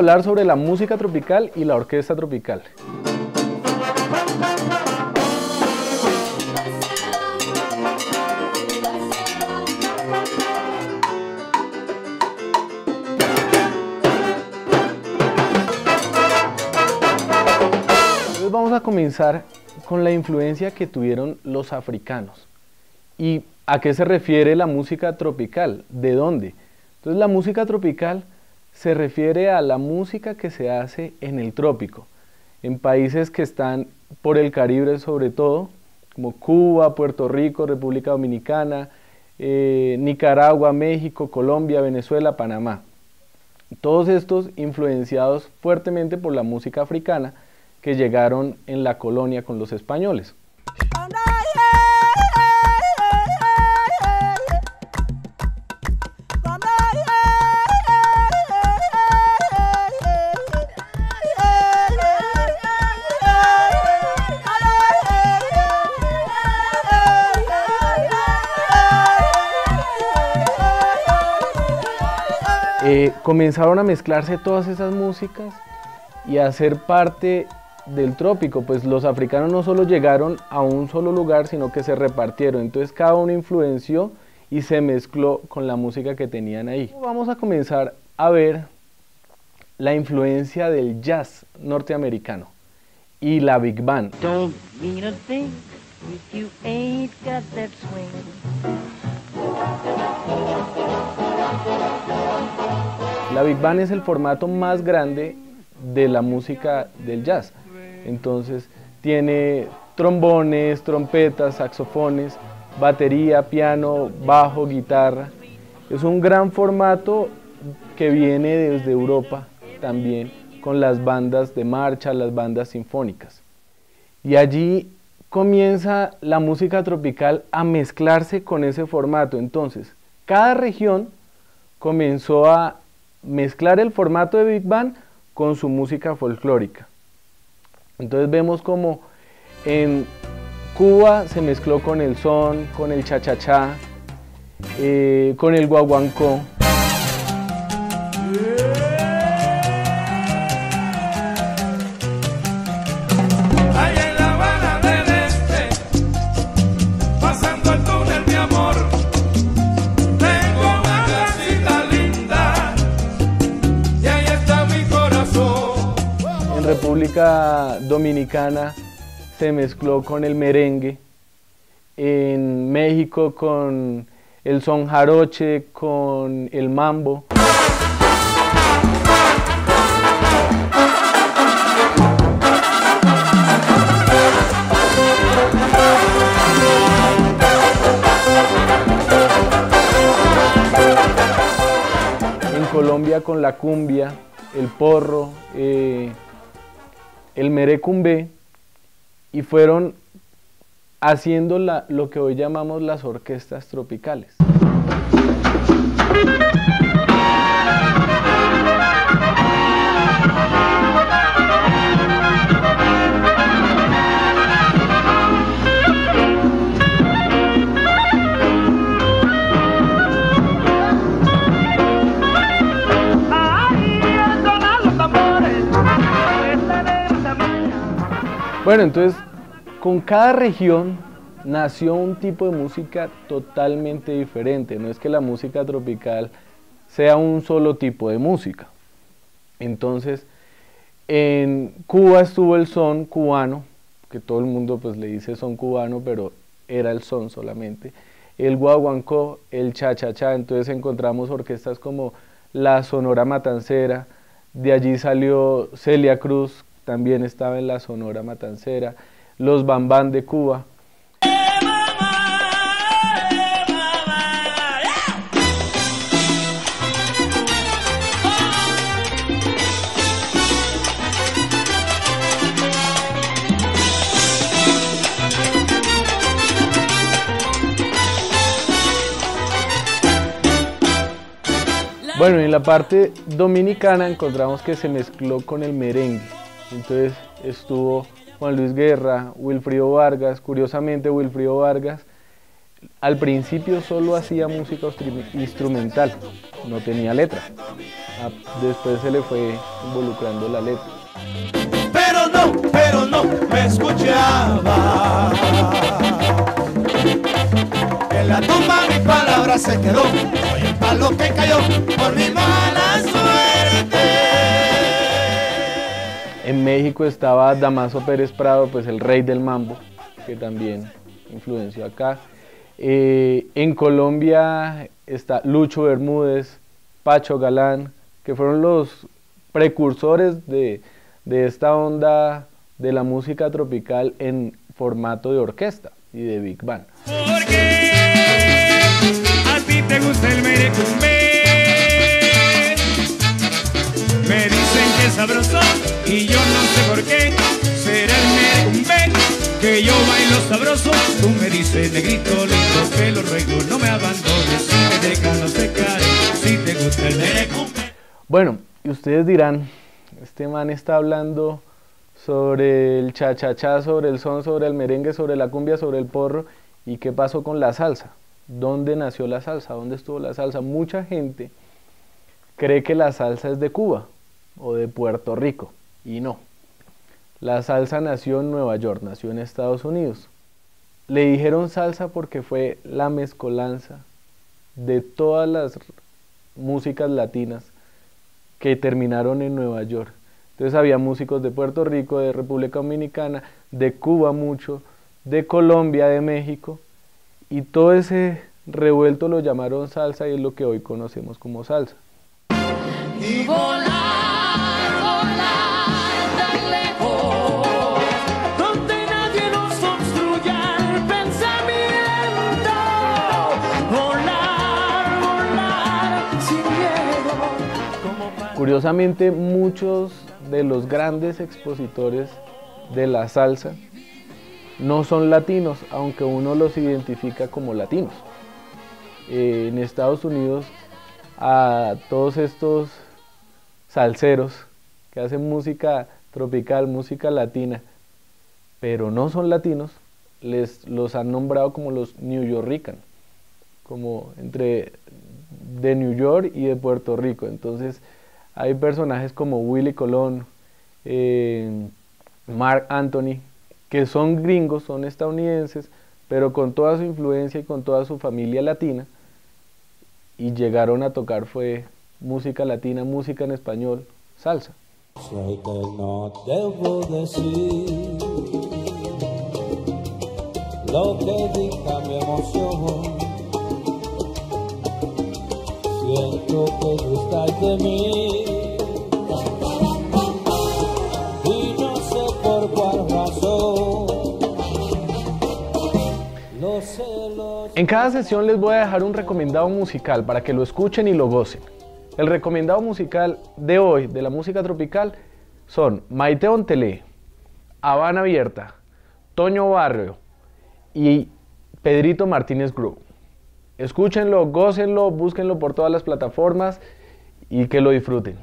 hablar sobre la música tropical y la orquesta tropical. Entonces vamos a comenzar con la influencia que tuvieron los africanos. ¿Y a qué se refiere la música tropical? ¿De dónde? Entonces la música tropical se refiere a la música que se hace en el trópico, en países que están por el Caribe sobre todo, como Cuba, Puerto Rico, República Dominicana, eh, Nicaragua, México, Colombia, Venezuela, Panamá. Todos estos influenciados fuertemente por la música africana que llegaron en la colonia con los españoles. Eh, comenzaron a mezclarse todas esas músicas y a ser parte del trópico, pues los africanos no solo llegaron a un solo lugar, sino que se repartieron, entonces cada uno influenció y se mezcló con la música que tenían ahí. Vamos a comenzar a ver la influencia del jazz norteamericano y la Big Band. La Big Band es el formato más grande de la música del jazz. Entonces tiene trombones, trompetas, saxofones, batería, piano, bajo, guitarra. Es un gran formato que viene desde Europa también con las bandas de marcha, las bandas sinfónicas. Y allí comienza la música tropical a mezclarse con ese formato. Entonces, cada región comenzó a mezclar el formato de Big Band con su música folclórica. Entonces vemos como en Cuba se mezcló con el son, con el cha-cha-cha, eh, con el guaguancó. Dominicana se mezcló con el merengue, en México con el son jaroche, con el mambo. En Colombia con la cumbia, el porro, eh, el merecumbe y fueron haciendo lo que hoy llamamos las orquestas tropicales. Bueno, entonces con cada región nació un tipo de música totalmente diferente. No es que la música tropical sea un solo tipo de música. Entonces, en Cuba estuvo el son cubano, que todo el mundo pues le dice son cubano, pero era el son solamente. El guaguancó, el cha-cha-cha, entonces encontramos orquestas como la Sonora Matancera, de allí salió Celia Cruz, también estaba en la Sonora Matancera, los Bambán de Cuba. Bueno, en la parte dominicana encontramos que se mezcló con el merengue. Entonces estuvo Juan Luis Guerra, Wilfrido Vargas, curiosamente Wilfrido Vargas al principio solo hacía música instrumental, no tenía letra. Ah, después se le fue involucrando la letra. Pero no, pero no me escuchaba. En la tumba mi palabra se quedó, soy el palo que cayó por mi mala suerte. En México estaba Damaso Pérez Prado, pues el rey del mambo, que también influenció acá. Eh, en Colombia está Lucho Bermúdez, Pacho Galán, que fueron los precursores de, esta onda de la música tropical en formato de orquesta y de big band. A ti te gusta el. Sabroso y yo no sé por qué. Será el merecumbe que yo bailo sabroso. Tú me dices, negrito lindo, que lo ruego, no me abandones. Si me dejan, no se cae. Si te gusta el merecumbe. Bueno, y ustedes dirán, este man está hablando sobre el cha-cha-cha, sobre el son, sobre el merengue, sobre la cumbia, sobre el porro. ¿Y qué pasó con la salsa? ¿Dónde nació la salsa? ¿Dónde estuvo la salsa? Mucha gente cree que la salsa es de Cuba o de Puerto Rico. Y no. La salsa nació en Nueva York, nació en Estados Unidos. Le dijeron salsa porque fue la mezcolanza de todas las músicas latinas que terminaron en Nueva York. Entonces había músicos de Puerto Rico, de República Dominicana, de Cuba mucho, de Colombia, de México, y todo ese revuelto lo llamaron salsa y es lo que hoy conocemos como salsa. Curiosamente, muchos de los grandes expositores de la salsa no son latinos, aunque uno los identifica como latinos. Eh, en Estados Unidos, a todos estos salseros que hacen música tropical, música latina, pero no son latinos, les los han nombrado como los New Yorkican, como entre de New York y de Puerto Rico. Entonces, hay personajes como Willy Colón, eh, Mark Anthony, que son gringos, son estadounidenses, pero con toda su influencia y con toda su familia latina, y llegaron a tocar fue música latina, música en español, salsa. no debo decir lo que dicta mi emoción. Siento que tú de mí. En cada sesión les voy a dejar un recomendado musical para que lo escuchen y lo gocen. El recomendado musical de hoy de la música tropical son Maite Ontelé, Habana Abierta, Toño Barrio y Pedrito Martínez Group. Escúchenlo, gócenlo, búsquenlo por todas las plataformas y que lo disfruten.